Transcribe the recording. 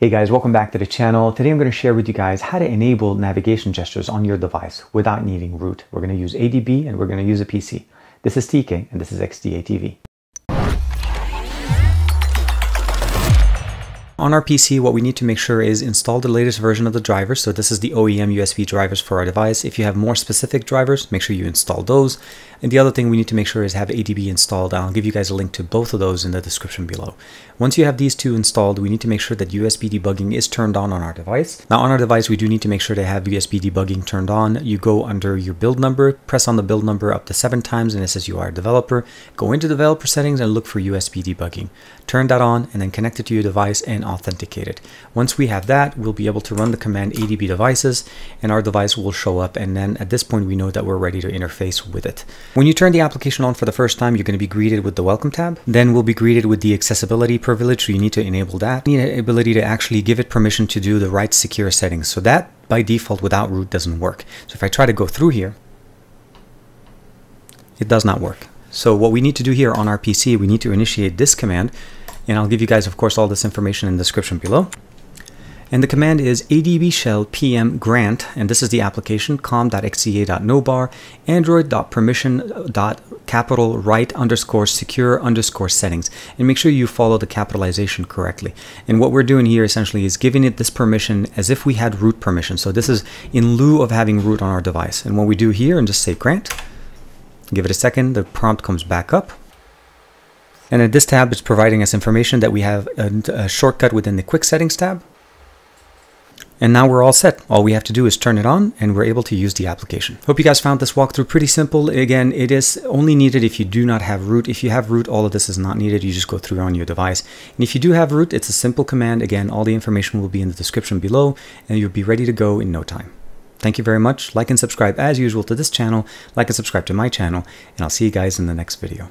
Hey guys, welcome back to the channel. Today I'm going to share with you guys how to enable navigation gestures on your device without needing root. We're going to use ADB and we're going to use a PC. This is TK and this is XDA TV. On our PC, what we need to make sure is install the latest version of the drivers. So this is the OEM USB drivers for our device. If you have more specific drivers, make sure you install those. And the other thing we need to make sure is have ADB installed. I'll give you guys a link to both of those in the description below. Once you have these two installed, we need to make sure that USB debugging is turned on on our device. Now on our device, we do need to make sure to have USB debugging turned on. You go under your build number, press on the build number up to seven times, and it says you are a developer. Go into developer settings and look for USB debugging. Turn that on and then connect it to your device and authenticate it. Once we have that, we'll be able to run the command adb devices and our device will show up. And then at this point, we know that we're ready to interface with it. When you turn the application on for the first time, you're going to be greeted with the welcome tab. Then we'll be greeted with the accessibility privilege. So you need to enable that. You need ability to actually give it permission to do the write secure settings. So that by default without root doesn't work. So if I try to go through here, it does not work. So what we need to do here on our PC, we need to initiate this command and I'll give you guys, of course, all this information in the description below. And the command is adb shell pm grant, and this is the application com.xda.nobar, android.permission.capital underscore secure underscore settings. And make sure you follow the capitalization correctly. And what we're doing here essentially is giving it this permission as if we had root permission. So this is in lieu of having root on our device. And what we do here and just say grant, give it a second, the prompt comes back up. And at this tab, it's providing us information that we have a, a, shortcut within the quick settings tab. And now we're all set. All we have to do is turn it on and we're able to use the application. Hope you guys found this walkthrough pretty simple. Again, it is only needed if you do not have root. If you have root, all of this is not needed. You just go through on your device. And if you do have root, it's a simple command. Again, all the information will be in the description below and you'll be ready to go in no time. Thank you very much. Like and subscribe as usual to this channel. Like and subscribe to my channel. And I'll see you guys in the next video.